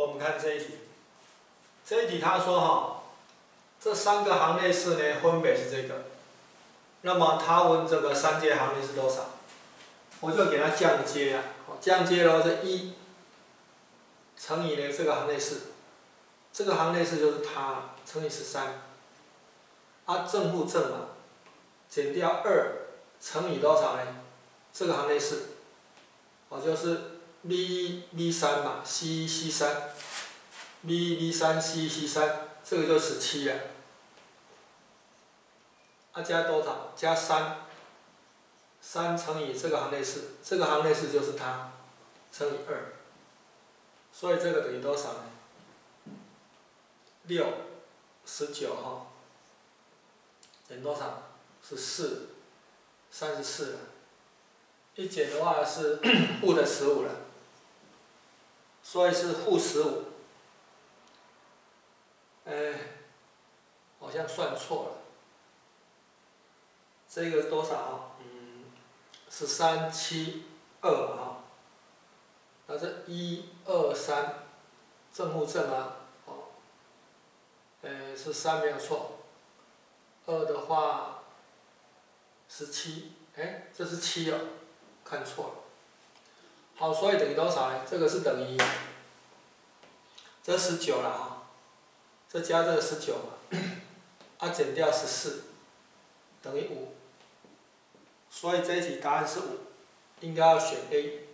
我们看这一题，这一题他说哈，这三个行列式呢分别是这个，那么他问这个三阶行列是多少？我就给他降阶啊，降阶喽，这一乘以呢这个行列式，这个行列式就是它乘以十三，啊正负正嘛，减掉二乘以多少呢？这个行列式，我就是 b 一 b 三嘛，c 一 c 三，b 一 b 三 c 一 c 三，这个就十七呀，啊加多少？加三。三乘以这个行列式，这个行列式就是它，乘以二，所以这个等于多少呢？六，十九哈，减多少？是四，三十四了。一减的话是 负的十五了，所以是负十五。哎，好像算错了，这个多少？嗯十三七二啊，那这一二三正负正啊，哦，呃是三没有错，二的话十七，哎这是七哦，看错了，好，所以等于多少呢？这个是等于，这十九了啊，这加这个十九嘛，啊减掉十四，等于五。所以这一题答案是五，应该要选 A。